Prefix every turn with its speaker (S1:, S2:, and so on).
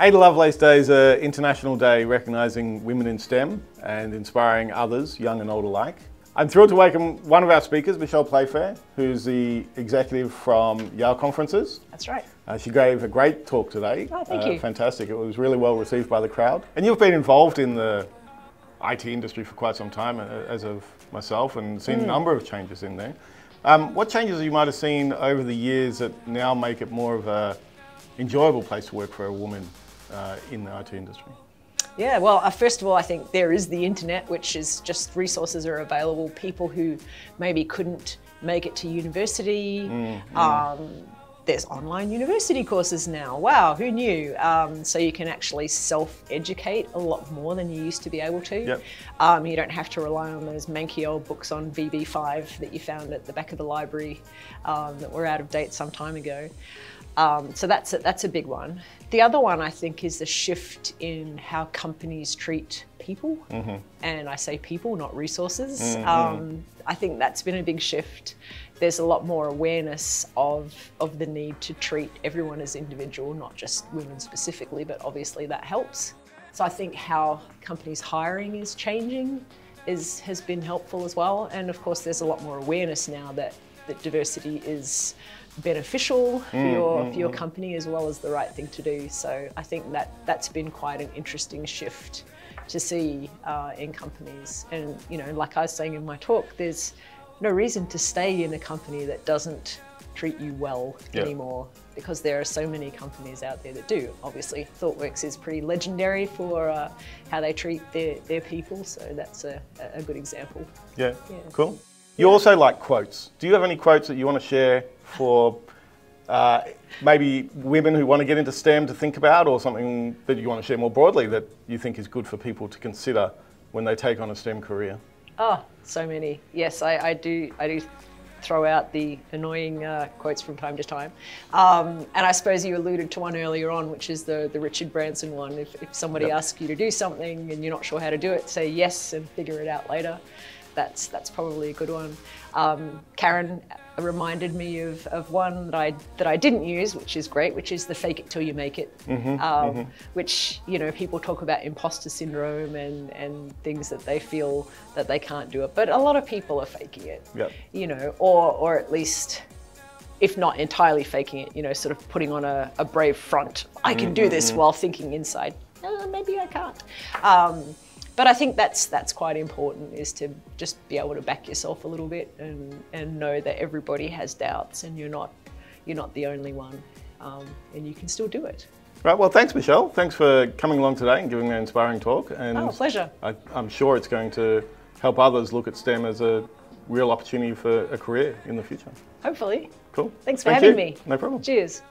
S1: Ada Lovelace Day is an international day recognising women in STEM and inspiring others, young and old alike. I'm thrilled to welcome one of our speakers, Michele Playfair, who's the executive from YOW! Conferences.
S2: That's right.
S1: Uh, she gave a great talk today.
S2: Oh, thank
S1: uh,
S2: you.
S1: Fantastic. It was really well received by the crowd. And you've been involved in the IT industry for quite some time, uh, as of myself, and seen a
S2: Mm.
S1: number of changes in there. Um, what changes you might have seen over the years that now make it more of a enjoyable place to work for a woman in the IT industry?
S2: Yeah, well, uh, first of all, I think there is the internet, which is just resources are available. People who maybe couldn't make it to university. Um, there's online university courses now. Wow, who knew? Um, so you can actually self-educate a lot more than you used to be able to.
S1: Yep.
S2: Um, you don't have to rely on those manky old books on VB5 that you found at the back of the library um, that were out of date some time ago. Um, so that's a, that's a big one. The other one I think is the shift in how companies treat people, and I say people, not resources. Um, I think that's been a big shift. There's a lot more awareness of of the need to treat everyone as individual, not just women specifically, but obviously that helps. So I think how companies hiring is changing is has been helpful as well. And of course, there's a lot more awareness now that that diversity is beneficial for your for your company as well as the right thing to do. So I think that that's been quite an interesting shift to see uh, in companies. And you know, like I was saying in my talk, there's no reason to stay in a company that doesn't treat you well
S1: Yeah.
S2: anymore because there are so many companies out there that do. Obviously, ThoughtWorks is pretty legendary for uh, how they treat their, their people, so that's a, a good example.
S1: Yeah,
S2: Yeah.
S1: cool. You also like quotes. Do you have any quotes that you want to share for uh, maybe women who want to get into STEM to think about, or something that you want to share more broadly that you think is good for people to consider when they take on a STEM career?
S2: Oh, so many. Yes, I, I do. I do throw out the annoying uh, quotes from time to time. Um, and I suppose you alluded to one earlier on, which is the, the Richard Branson one. If, if somebody
S1: Yep.
S2: asks you to do something and you're not sure how to do it, say yes and figure it out later. That's that's probably a good one. Um, Karen reminded me of, of one that I that I didn't use, which is great, which is the fake it till you make it. um, Which you know people talk about imposter syndrome and and things that they feel that they can't do it, but a lot of people are faking it.
S1: Yep.
S2: You know, or or at least if not entirely faking it, you know, sort of putting on a, a brave front. I can do this while thinking inside, "Uh, maybe I can't. Um, but I think that's that's quite important is to just be able to back yourself a little bit and, and know that everybody has doubts and you're not you're not the only one, um, and you can still do it.
S1: Right, well, thanks, Michele. Thanks for coming along today and giving an inspiring talk. And
S2: Oh, pleasure.
S1: I, I'm sure it's going to help others look at STEM as a real opportunity for a career in the future.
S2: Hopefully.
S1: Cool.
S2: Thanks for
S1: Thank
S2: having
S1: you.
S2: me.
S1: No problem.
S2: Cheers.